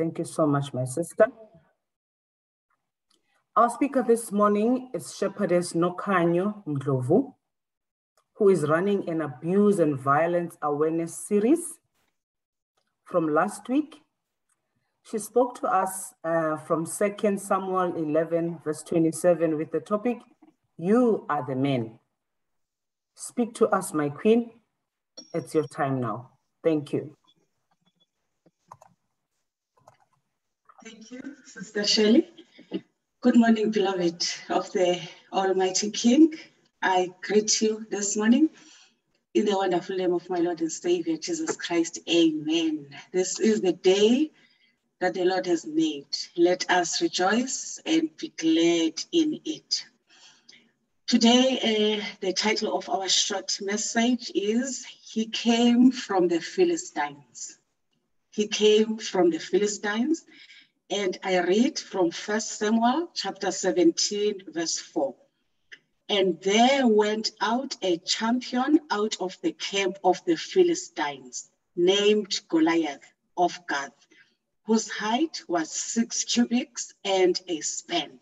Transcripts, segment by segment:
Thank you so much, my sister. Our speaker this morning is Shepherdess Nokhanyo Ndlovu, who is running an abuse and violence awareness series. From last week, she spoke to us uh, from 2 Samuel 11, verse 27, with the topic, You are the man. Speak to us, my queen. It's your time now. Thank you. Thank you, Sister Shelley. Good morning, beloved of the Almighty King. I greet you this morning in the wonderful name of my Lord and Savior, Jesus Christ. Amen. This is the day that the Lord has made. Let us rejoice and be glad in it. Today, uh, the title of our short message is He Came from the Philistines. He came from the Philistines. And I read from First Samuel chapter 17, verse 4. And there went out a champion out of the camp of the Philistines, named Goliath of Gath, whose height was six cubits and a span.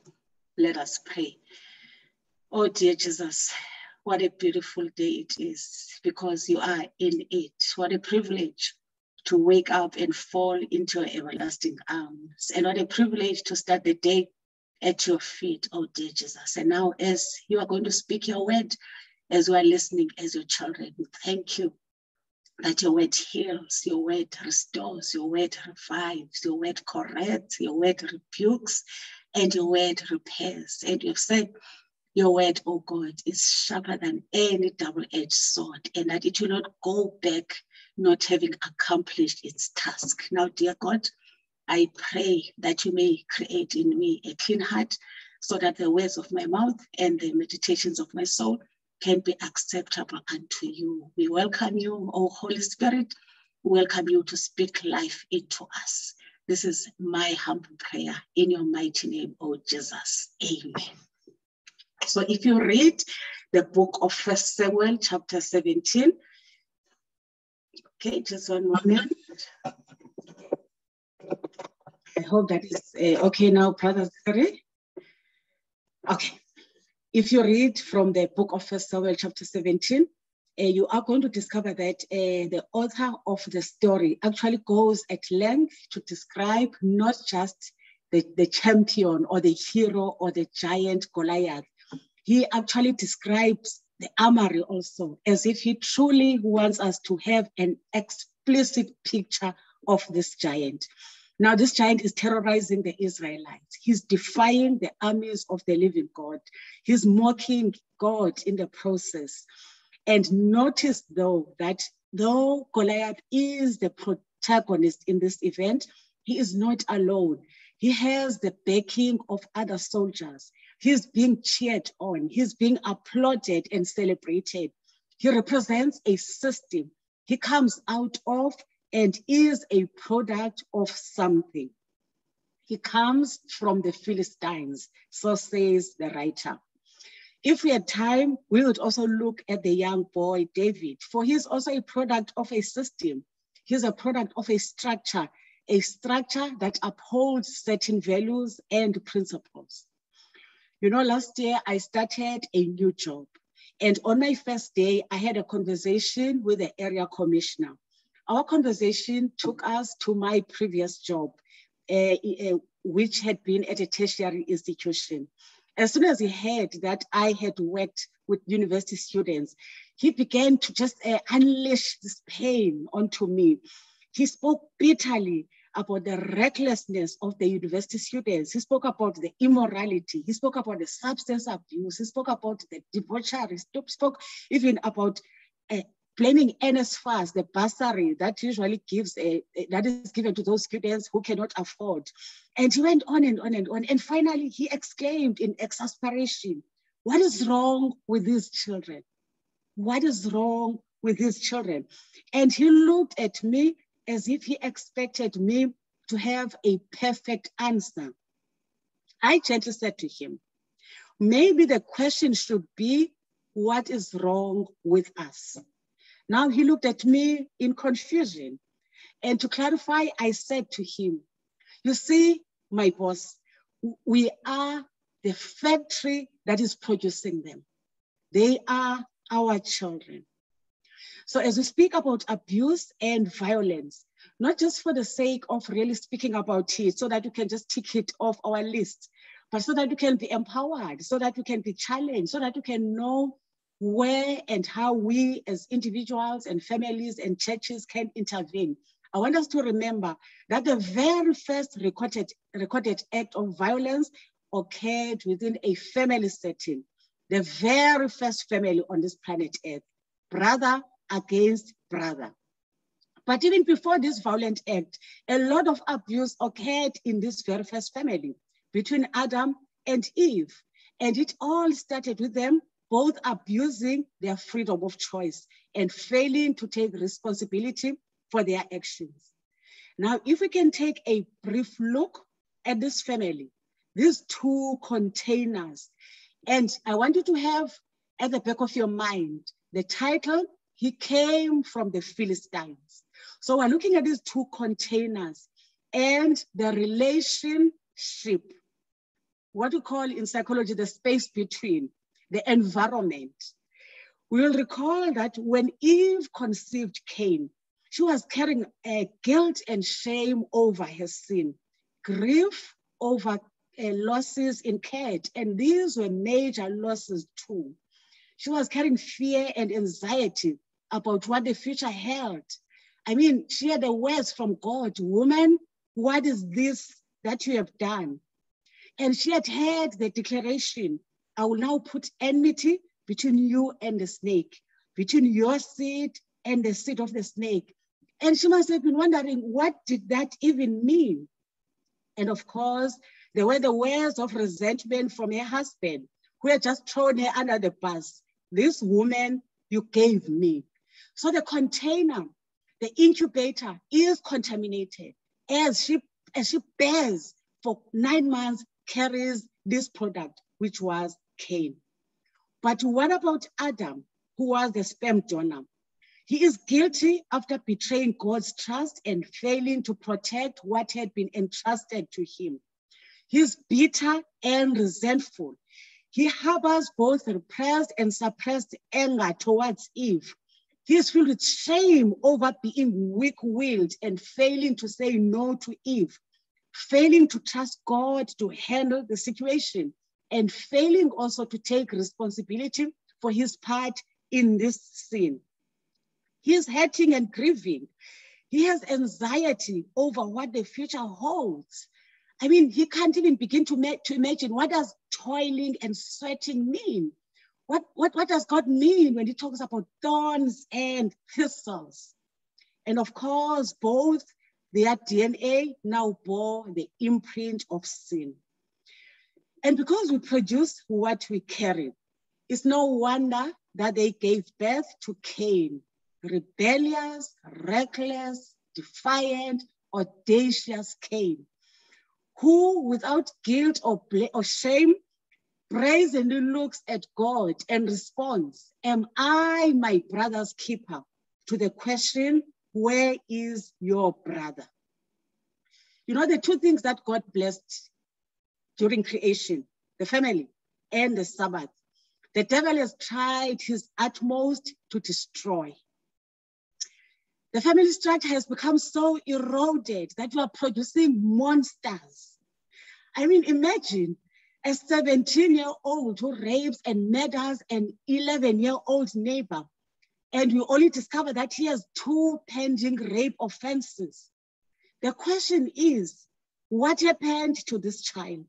Let us pray. Oh, dear Jesus, what a beautiful day it is because you are in it. What a privilege to wake up and fall into your everlasting arms. And what a privilege to start the day at your feet, oh dear Jesus. And now, as you are going to speak your word, as we are listening as your children, thank you that your word heals, your word restores, your word revives, your word corrects, your word rebukes, and your word repairs. And you've said, your word, oh God, is sharper than any double edged sword, and that it will not go back not having accomplished its task. Now, dear God, I pray that you may create in me a clean heart so that the words of my mouth and the meditations of my soul can be acceptable unto you. We welcome you, O Holy Spirit. We welcome you to speak life into us. This is my humble prayer in your mighty name, O Jesus. Amen. So if you read the book of First Samuel, chapter 17, Okay, just one moment. I hope that is uh, okay now, Brother Zachary. Okay. If you read from the book of First Samuel, chapter 17, uh, you are going to discover that uh, the author of the story actually goes at length to describe not just the, the champion or the hero or the giant Goliath. He actually describes the armory also, as if he truly wants us to have an explicit picture of this giant. Now, this giant is terrorizing the Israelites. He's defying the armies of the living God. He's mocking God in the process. And notice, though, that though Goliath is the protagonist in this event, he is not alone. He has the backing of other soldiers. He's being cheered on, he's being applauded and celebrated. He represents a system. He comes out of and is a product of something. He comes from the Philistines, so says the writer. If we had time, we would also look at the young boy, David, for he's also a product of a system. He's a product of a structure, a structure that upholds certain values and principles. You know, last year I started a new job. And on my first day, I had a conversation with the area commissioner. Our conversation took us to my previous job, uh, uh, which had been at a tertiary institution. As soon as he heard that I had worked with university students, he began to just uh, unleash this pain onto me. He spoke bitterly about the recklessness of the university students. He spoke about the immorality. He spoke about the substance abuse. He spoke about the debauchery. He spoke even about uh, blaming NSFAS, the bursary that usually gives a, that is given to those students who cannot afford. And he went on and on and on. And finally, he exclaimed in exasperation, "What is wrong with these children? What is wrong with these children?" And he looked at me as if he expected me to have a perfect answer. I gently said to him, maybe the question should be, what is wrong with us? Now he looked at me in confusion. And to clarify, I said to him, You see, my boss, we are the factory that is producing them. They are our children. So as we speak about abuse and violence, not just for the sake of really speaking about it so that you can just tick it off our list, but so that you can be empowered, so that you can be challenged, so that you can know where and how we as individuals and families and churches can intervene. I want us to remember that the very first recorded, recorded act of violence occurred within a family setting, the very first family on this planet Earth, brother against brother. But even before this violent act, a lot of abuse occurred in this very first family between Adam and Eve. And it all started with them both abusing their freedom of choice and failing to take responsibility for their actions. Now, if we can take a brief look at this family, these two containers, and I want you to have at the back of your mind the title, He Came from the Philistines. So we're looking at these two containers and the relationship, what we call in psychology the space between the environment. We will recall that when Eve conceived Cain, she was carrying a guilt and shame over her sin, grief over uh, losses incurred, and these were major losses too. She was carrying fear and anxiety about what the future held. I mean, she had the words from God, woman, what is this that you have done? And she had heard the declaration I will now put enmity between you and the snake, between your seed and the seed of the snake. And she must have been wondering, what did that even mean? And of course, there were the words of resentment from her husband, who had just thrown her under the bus. This woman you gave me. So the container, the incubator is contaminated as she, as she bears for nine months, carries this product, which was Cain. But what about Adam, who was the sperm donor? He is guilty after betraying God's trust and failing to protect what had been entrusted to him. He's bitter and resentful. He harbors both repressed and suppressed anger towards Eve. He is filled with shame over being weak willed and failing to say no to Eve, failing to trust God to handle the situation and failing also to take responsibility for his part in this sin. He is hurting and grieving. He has anxiety over what the future holds. I mean, he can't even begin to, ma- to imagine what does toiling and sweating mean? What, what, what does God mean when he talks about thorns and thistles? And of course, both their DNA now bore the imprint of sin. And because we produce what we carry, it's no wonder that they gave birth to Cain, rebellious, reckless, defiant, audacious Cain, who without guilt or, or shame brazenly looks at God and responds, Am I my brother's keeper? To the question, Where is your brother? You know, the two things that God blessed during creation, the family, and the Sabbath. The devil has tried his utmost to destroy. The family structure has become so eroded that you are producing monsters. I mean, imagine a 17 year old who rapes and murders an 11 year old neighbor, and we only discover that he has two pending rape offenses. The question is what happened to this child?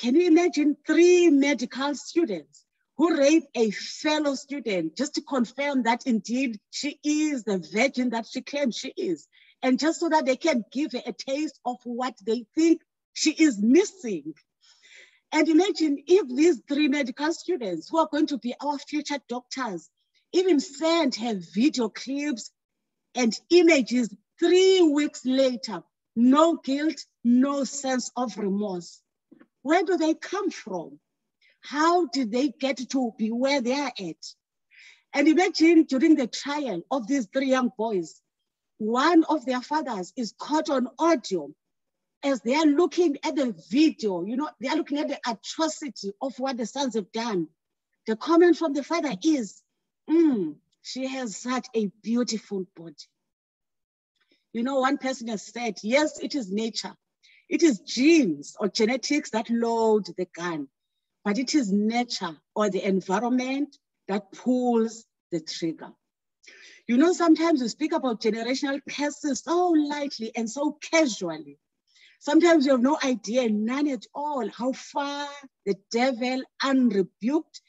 Can you imagine three medical students who rape a fellow student just to confirm that indeed she is the virgin that she claims she is, and just so that they can give a taste of what they think she is missing? And imagine if these three medical students who are going to be our future doctors even sent her video clips and images three weeks later, no guilt, no sense of remorse. Where do they come from? How did they get to be where they are at? And imagine during the trial of these three young boys, one of their fathers is caught on audio as they are looking at the video, you know, they are looking at the atrocity of what the sons have done. The comment from the father is, mm, she has such a beautiful body. You know, one person has said, yes, it is nature. It is genes or genetics that load the gun, but it is nature or the environment that pulls the trigger. You know, sometimes we speak about generational curses so lightly and so casually. Sometimes you have no idea, none at all, how far the devil unrebuked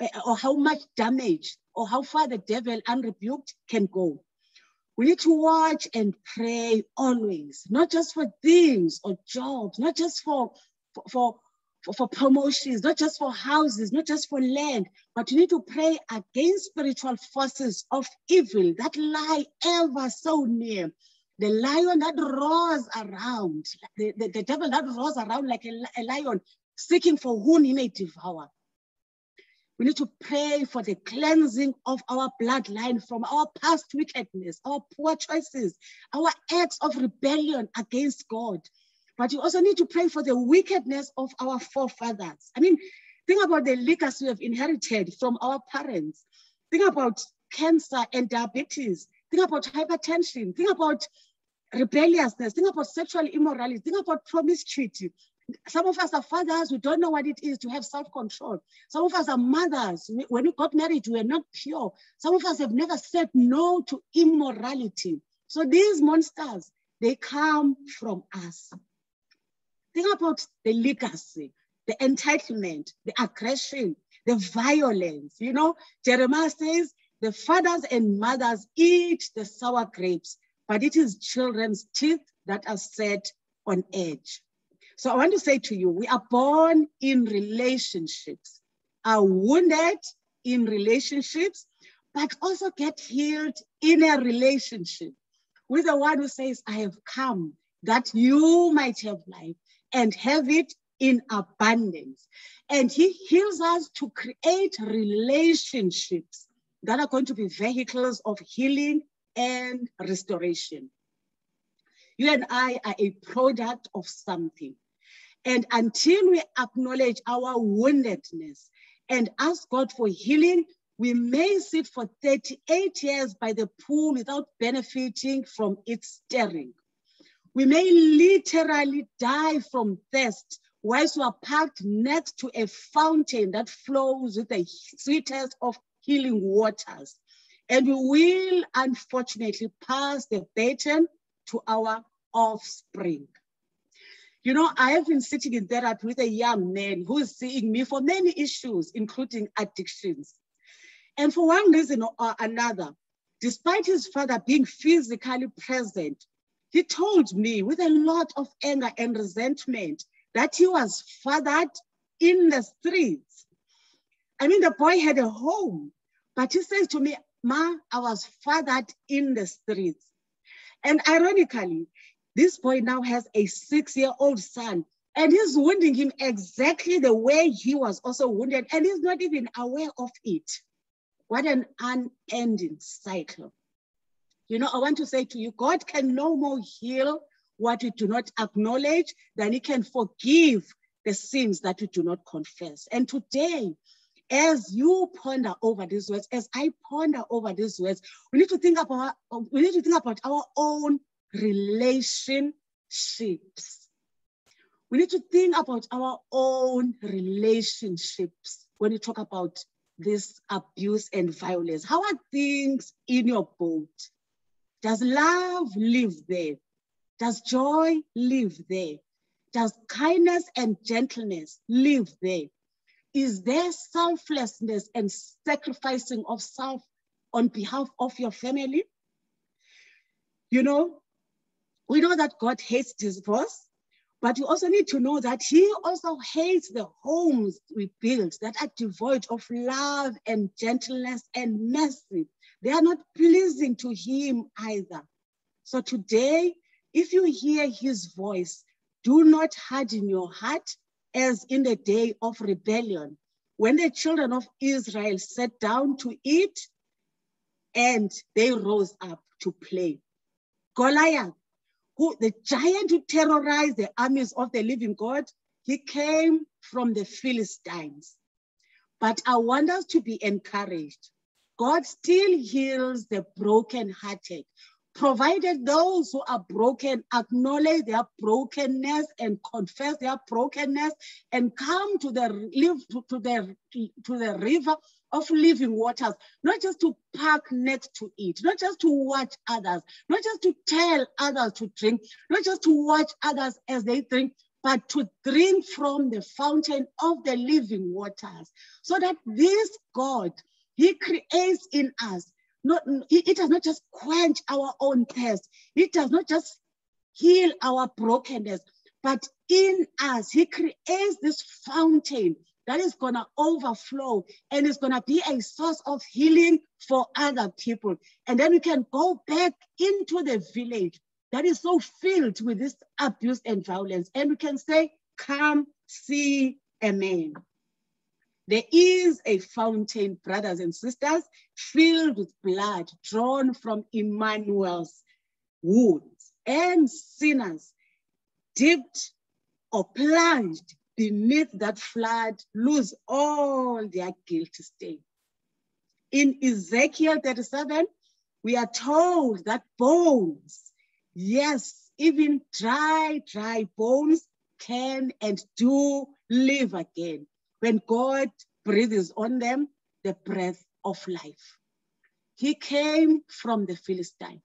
eh, or how much damage or how far the devil unrebuked can go. We need to watch and pray always, not just for things or jobs, not just for, for, for for, for promotions, not just for houses, not just for land, but you need to pray against spiritual forces of evil that lie ever so near. The lion that roars around, the, the, the devil that roars around like a, a lion, seeking for whom he may devour. We need to pray for the cleansing of our bloodline from our past wickedness, our poor choices, our acts of rebellion against God. But you also need to pray for the wickedness of our forefathers. I mean, think about the legacy we have inherited from our parents. Think about cancer and diabetes. Think about hypertension. Think about rebelliousness. Think about sexual immorality. Think about promiscuity. Some of us are fathers who don't know what it is to have self-control. Some of us are mothers. When we got married, we were not pure. Some of us have never said no to immorality. So these monsters, they come from us. Think about the legacy, the entitlement, the aggression, the violence. You know, Jeremiah says, the fathers and mothers eat the sour grapes, but it is children's teeth that are set on edge. So I want to say to you, we are born in relationships, are wounded in relationships, but also get healed in a relationship with the one who says, I have come that you might have life and have it in abundance. And he heals us to create relationships that are going to be vehicles of healing and restoration. You and I are a product of something. And until we acknowledge our woundedness and ask God for healing, we may sit for 38 years by the pool without benefiting from its stirring. We may literally die from thirst whilst we are parked next to a fountain that flows with the sweetest of healing waters. And we will unfortunately pass the baton to our offspring. You know, I have been sitting in therapy with a young man who is seeing me for many issues, including addictions. And for one reason or another, despite his father being physically present, he told me with a lot of anger and resentment that he was fathered in the streets. I mean, the boy had a home, but he says to me, Ma, I was fathered in the streets. And ironically, this boy now has a six year old son, and he's wounding him exactly the way he was also wounded, and he's not even aware of it. What an unending cycle. You know, I want to say to you, God can no more heal what we do not acknowledge than he can forgive the sins that we do not confess. And today, as you ponder over these words, as I ponder over these words, we need to think about we need to think about our own relationships. We need to think about our own relationships when we talk about this abuse and violence. How are things in your boat? Does love live there? Does joy live there? Does kindness and gentleness live there? Is there selflessness and sacrificing of self on behalf of your family? You know, we know that God hates divorce, but you also need to know that He also hates the homes we build that are devoid of love and gentleness and mercy. They are not pleasing to him either. So today, if you hear his voice, do not harden your heart as in the day of rebellion, when the children of Israel sat down to eat and they rose up to play. Goliath who the giant who terrorized the armies of the living God, he came from the Philistines. But I want us to be encouraged. God still heals the brokenhearted, provided those who are broken acknowledge their brokenness and confess their brokenness and come to the live to, the to the river of living waters, not just to park next to it, not just to watch others, not just to tell others to drink, not just to watch others as they drink, but to drink from the fountain of the living waters. So that this God, He creates in us, not, it does not just quench our own thirst, it does not just heal our brokenness, but in us, He creates this fountain that is going to overflow and it's going to be a source of healing for other people. And then we can go back into the village that is so filled with this abuse and violence. And we can say, Come see a man. There is a fountain, brothers and sisters, filled with blood drawn from Emmanuel's wounds, and sinners dipped or plunged beneath that flood lose all their guilty stain. In Ezekiel 37, we are told that bones, yes, even dry, dry bones can and do live again when God breathes on them the breath of life. He came from the Philistines.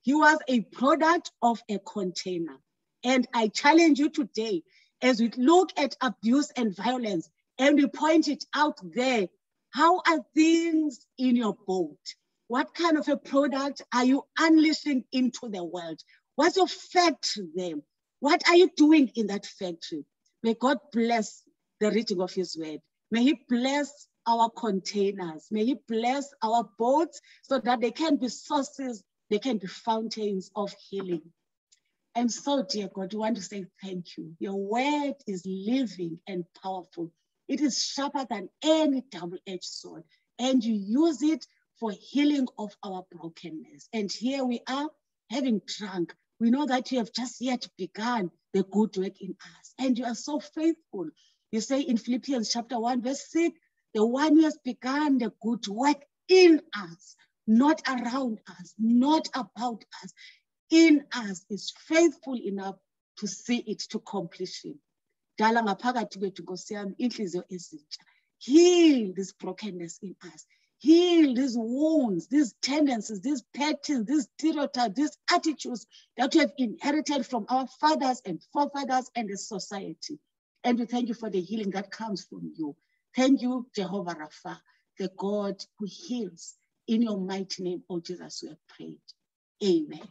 He was a product of a container. And I challenge you today as we look at abuse and violence and we point it out there, how are things in your boat? What kind of a product are you unleashing into the world? What's your factory there? What are you doing in that factory? May God bless the reading of his word. May he bless our containers. May he bless our boats so that they can be sources, they can be fountains of healing. And so, dear God, we want to say thank you. Your word is living and powerful. It is sharper than any double-edged sword. And you use it for healing of our brokenness. And here we are having drunk. We know that you have just yet begun the good work in us. And you are so faithful. You say in Philippians chapter 1, verse 6, the one who has begun the good work in us, not around us, not about us in us is faithful enough to see it to completion. Heal this brokenness in us. Heal these wounds, these tendencies, these patterns, these stereotypes, these attitudes that we have inherited from our fathers and forefathers and the society. And we thank you for the healing that comes from you. Thank you, Jehovah Rapha, the God who heals. In your mighty name, oh Jesus, we have prayed. Amen.